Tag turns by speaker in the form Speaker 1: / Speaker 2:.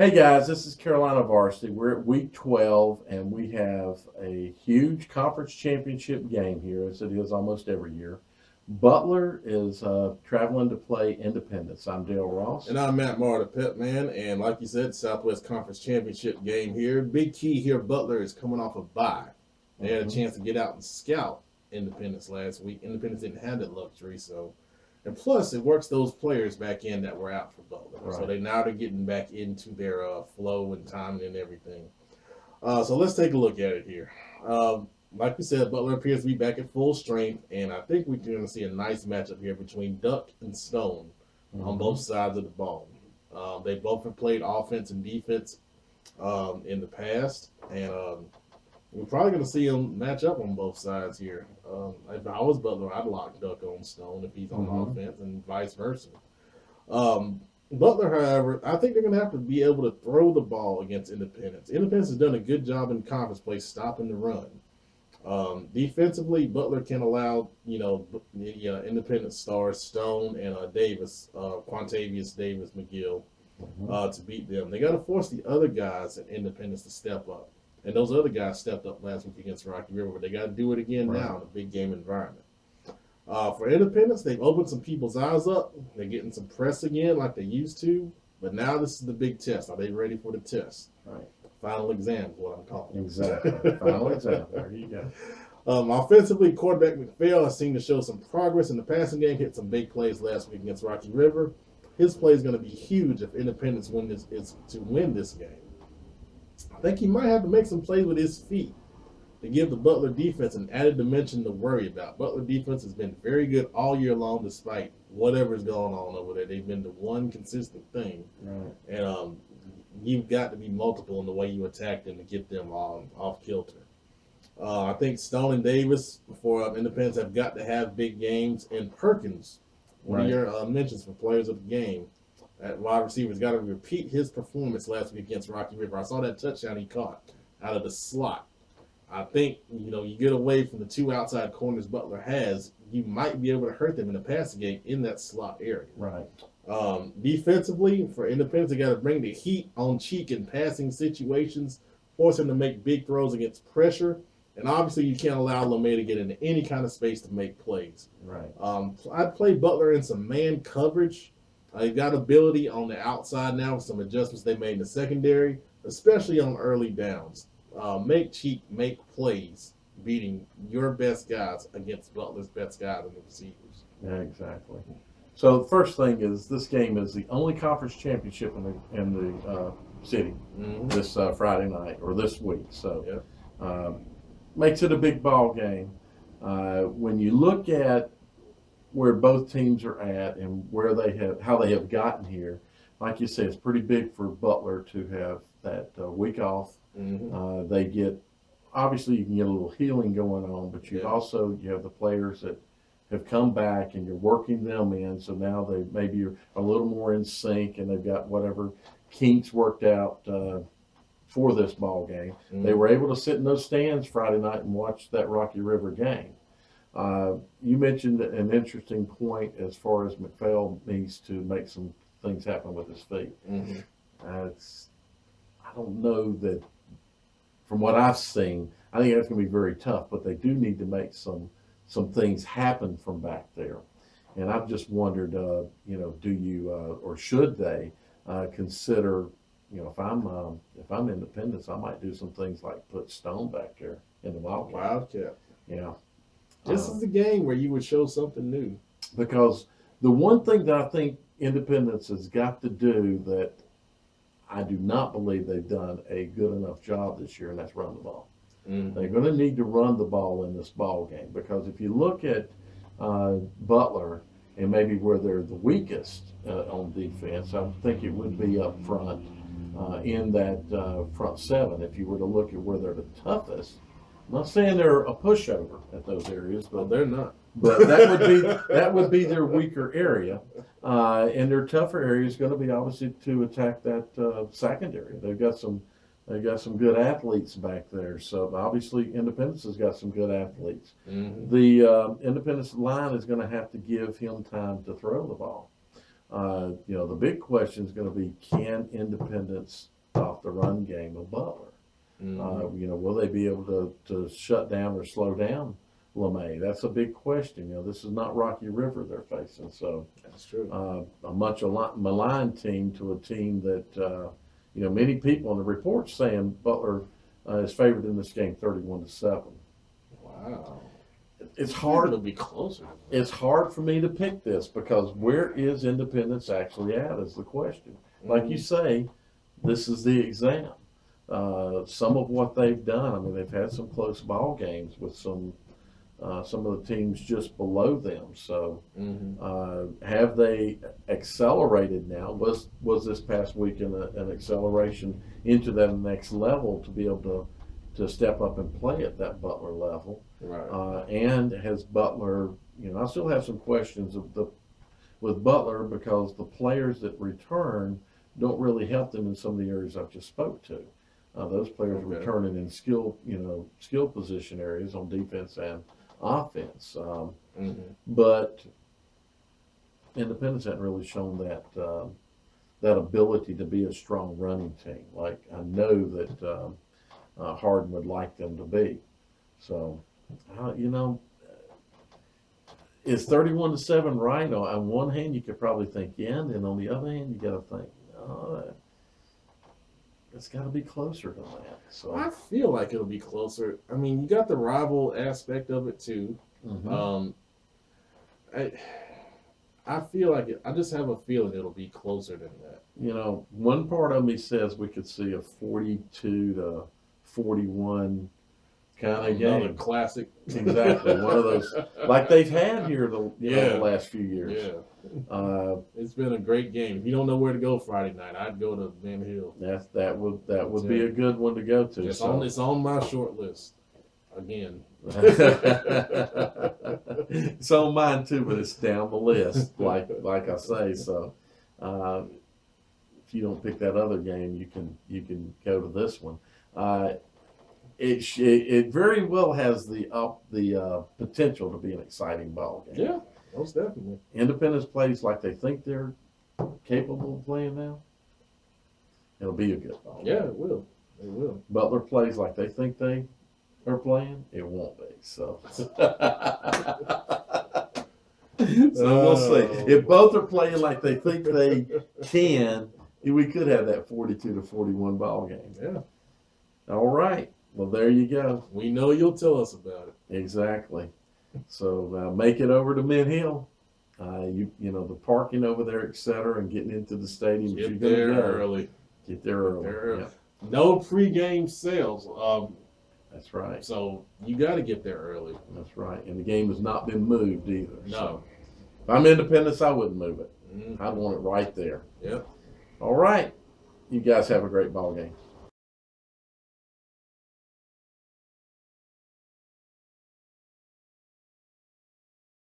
Speaker 1: Hey guys, this is Carolina Varsity. We're at week 12 and we have a huge conference championship game here, as it is almost every year. Butler is uh, traveling to play Independence. I'm Dale Ross.
Speaker 2: And I'm Matt Marr, the Pep Man. And like you said, Southwest Conference Championship game here. Big key here, Butler is coming off a bye. They had a
Speaker 1: Mhm.
Speaker 2: chance to get out and scout Independence last week. Independence didn't have that luxury, so and plus it works those players back in that were out for Butler. So they now they're getting back into their uh, flow and timing and everything. Uh, so let's take a look at it here. Um, like we said, Butler appears to be back at full strength, and I think we're going to see a nice matchup here between Duck and Stone on
Speaker 1: Mhm.
Speaker 2: both sides of the ball. Um, they both have played offense and defense um, in the past, and um, we're probably going to see them match up on both sides here. Um, if I was Butler, I'd lock Duck on Stone if he's on
Speaker 1: Mhm.
Speaker 2: offense, and vice versa. Um, Butler, however, I think they're going to have to be able to throw the ball against Independence. Independence has done a good job in conference play stopping the run. Um, defensively, Butler can allow you know you know independent stars Stone and uh, Davis, uh, Quantavius Davis McGill,
Speaker 1: Mhm.
Speaker 2: uh, to beat them. They got to force the other guys at Independence to step up, and those other guys stepped up last week against Rocky River, but they got to do it again
Speaker 1: Right.
Speaker 2: now in a big game environment. Uh, for Independence, they've opened some people's eyes up. They're getting some press again like they used to, but now this is the big test. Are they ready for the test?
Speaker 1: Right.
Speaker 2: Final exam is what I'm calling it.
Speaker 1: Exactly. Final example. There you go.
Speaker 2: Um, offensively, quarterback McPhail has seemed to show some progress in the passing game. Hit some big plays last week against Rocky River. His play is going to be huge if Independence win this is to win this game. I think he might have to make some plays with his feet to give the Butler defense an added dimension to worry about. Butler defense has been very good all year long, despite whatever's going on over there. They've been the one consistent thing,
Speaker 1: Right.
Speaker 2: and um, you've got to be multiple in the way you attack them to get them um, off kilter. Uh, I think Stone and Davis for uh, Independence have got to have big games, and Perkins, one
Speaker 1: Right.
Speaker 2: of your uh, mentions for players of the game, at wide receiver, has got to repeat his performance last week against Rocky River. I saw that touchdown he caught out of the slot. I think you know you get away from the two outside corners Butler has, you might be able to hurt them in the passing game in that slot area.
Speaker 1: Right.
Speaker 2: Um, defensively, for Independence, they got to bring the heat on Cheek in passing situations, force him to make big throws against pressure, and obviously you can't allow LeMay to get into any kind of space to make plays.
Speaker 1: Right.
Speaker 2: Um, I'd play Butler in some man coverage. Uh, they've got ability on the outside now with some adjustments they made in the secondary, especially on early downs. Uh, make Cheek make plays, beating your best guys against Butler's best guys and the receivers.
Speaker 1: Yeah, exactly. So the first thing is this game is the only conference championship in the in the uh, city
Speaker 2: Mm-hmm.
Speaker 1: this uh, Friday night or this week. So
Speaker 2: Yeah.
Speaker 1: um, makes it a big ball game. Uh, when you look at where both teams are at and where they have how they have gotten here, like you said, it's pretty big for Butler to have that uh, week off.
Speaker 2: Mm-hmm.
Speaker 1: Uh, they get obviously you can get a little healing going on, but you
Speaker 2: Yeah.
Speaker 1: also you have the players that have come back and you're working them in. So now they maybe are a little more in sync and they've got whatever kinks worked out uh, for this ball game. They were able to sit in those stands Friday night and watch that Rocky River game. Uh, you mentioned an interesting point as far as McPhail needs to make some things happen with his feet.
Speaker 2: Mm-hmm.
Speaker 1: Uh, it's, I don't know that, from what I've seen, I think that's going to be very tough. But they do need to make some some things happen from back there. And I've just wondered, uh, you know, do you uh, or should they uh, consider, you know, if I'm um, if I'm Independence, I might do some things like put Stone back there in the Wildcat.
Speaker 2: Wildcat.
Speaker 1: Yeah.
Speaker 2: This
Speaker 1: Uh,
Speaker 2: is a game where you would show something new.
Speaker 1: because the one thing that I think Independence has got to do that I do not believe they've done a good enough job this year, and that's run the ball.
Speaker 2: Mm-hmm.
Speaker 1: They're going to need to run the ball in this ball game because if you look at uh, Butler and maybe where they're the weakest uh, on defense, I think it would be up front uh, in that uh, front seven. If you were to look at where they're the toughest, I'm not saying they're a pushover at those areas, but
Speaker 2: they're not.
Speaker 1: but that would be that would be their weaker area, uh, and their tougher area is going to be obviously to attack that uh, secondary. They've got some they've got some good athletes back there. So obviously Independence has got some good athletes.
Speaker 2: Mm-hmm.
Speaker 1: The uh, Independence line is going to have to give him time to throw the ball. Uh, you know, the big question is going to be can Independence stop the run game of Butler?
Speaker 2: Mhm.
Speaker 1: Uh, you know, will they be able to, to shut down or slow down LeMay? That's a big question. You know, this is not Rocky River they're facing. So
Speaker 2: That's true.
Speaker 1: uh, a much al- maligned team to a team that, uh, you know, many people in the reports saying Butler uh, is favored in this game 31 to 7.
Speaker 2: Wow.
Speaker 1: It's hard.
Speaker 2: It'll be closer.
Speaker 1: It's hard for me to pick this because where is Independence actually at is the question. Like you say, this is the exam. Uh, some of what they've done, I mean, they've had some close ball games with some uh, some of the teams just below them. So,
Speaker 2: Mhm.
Speaker 1: uh, have they accelerated now? Was was this past weekend a, an acceleration into that next level to be able to to step up and play at that Butler level?
Speaker 2: Right.
Speaker 1: Uh, and has Butler, you know, I still have some questions of the with Butler because the players that return don't really help them in some of the areas I've just spoke to. Uh, those players
Speaker 2: Okay.
Speaker 1: returning in skill, you know, skill position areas on defense and offense. Um,
Speaker 2: Mhm.
Speaker 1: but Independence hadn't really shown that um, that ability to be a strong running team. Like I know that um, uh, Harden would like them to be. So, uh, you know, is thirty-one to seven right? On, on one hand, you could probably think yeah, and then on the other hand, you got to think, oh, it's got to be closer than that. So,
Speaker 2: I feel like it'll be closer. I mean, you got the rival aspect of it too.
Speaker 1: mhm.
Speaker 2: Um, I, I feel like it, I just have a feeling it'll be closer than that.
Speaker 1: you know, one part of me says we could see a 42 to 41 kind of game.
Speaker 2: classic.
Speaker 1: Exactly, one of those like they've had here the, you know, the last few years.
Speaker 2: Yeah,
Speaker 1: Uh,
Speaker 2: it's been a great game. If you don't know where to go Friday night, I'd go to Van Hill.
Speaker 1: that that would that would be a good one to go to.
Speaker 2: It's
Speaker 1: so.
Speaker 2: on it's on my short list. Again.
Speaker 1: it's on mine too, but it's down the list, like like I say. So, uh, if you don't pick that other game, you can you can go to this one. Uh, it sh- it very well has the up the uh, potential to be an exciting ball game.
Speaker 2: Yeah, most definitely.
Speaker 1: Independence plays like they think they're capable of playing now. It'll be a good ball.
Speaker 2: Yeah, it will. It will.
Speaker 1: Butler plays like they think they are playing, it won't be. So, so we'll see. If both are playing like they think they can, we could have that forty-two to forty-one ball game.
Speaker 2: Yeah.
Speaker 1: All right. Well, there you go.
Speaker 2: We know you'll tell us about it.
Speaker 1: Exactly. So uh, make it over to Mint Hill. Uh, you you know the parking over there, et cetera, and getting into the stadium. if
Speaker 2: Get there
Speaker 1: go,
Speaker 2: early.
Speaker 1: Get there early.
Speaker 2: there early.
Speaker 1: Yeah,
Speaker 2: No pregame sales. Um,
Speaker 1: that's right.
Speaker 2: so you got to get there early.
Speaker 1: That's right. And the game has not been moved either.
Speaker 2: No.
Speaker 1: So if I'm Independence, I wouldn't move it.
Speaker 2: Mhm.
Speaker 1: I'd want it right there.
Speaker 2: Yep.
Speaker 1: All right. You guys have a great ball game.